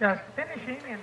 Just finishing in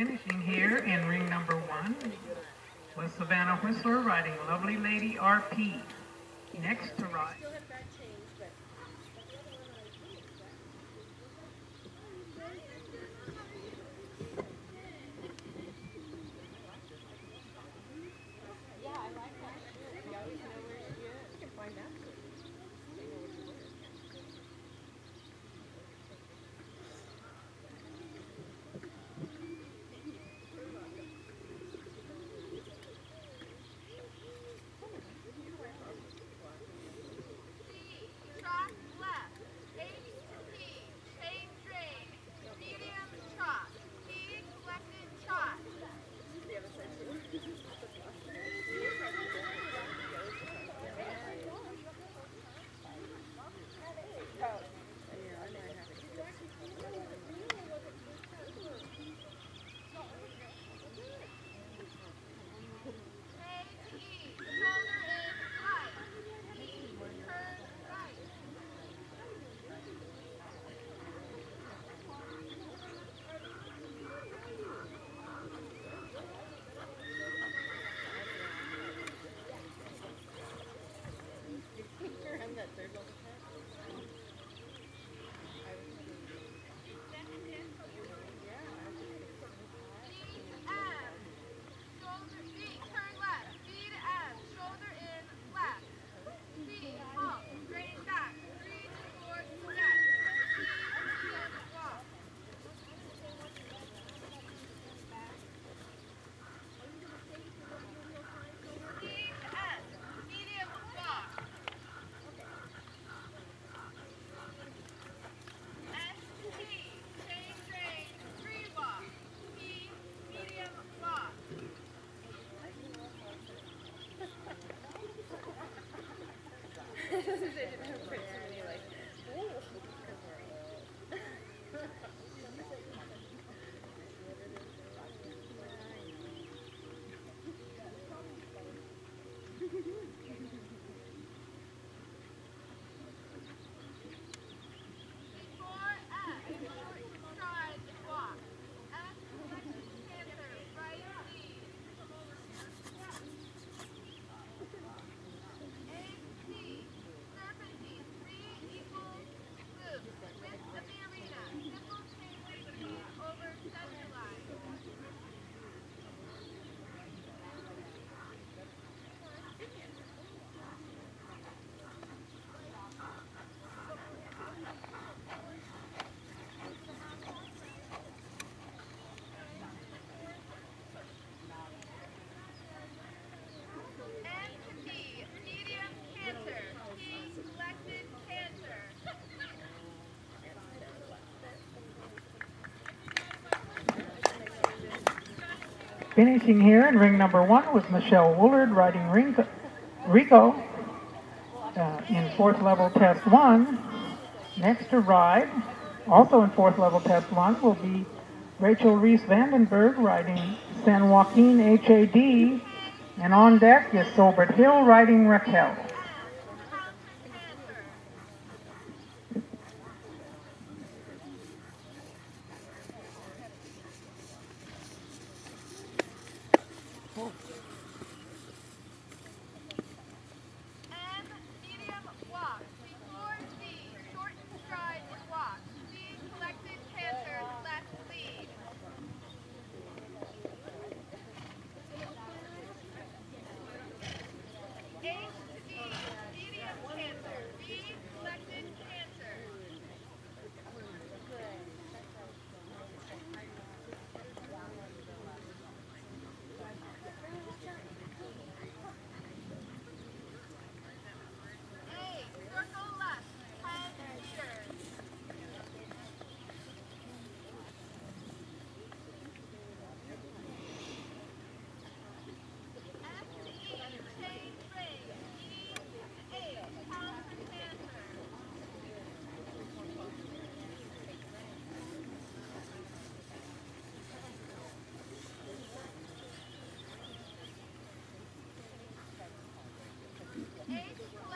Finishing here in ring number one was Savannah Whisler riding Lovely Lady RP. Next to ride. Four Finishing here in ring number one was Michelle Woolard riding Ringo, Rico uh, in fourth level test one. Next to ride, also in fourth level test one, will be Rachel Reese Vandenberg riding San Joaquin HAD. And on deck is Sobert Hill riding Raquel. M. Age?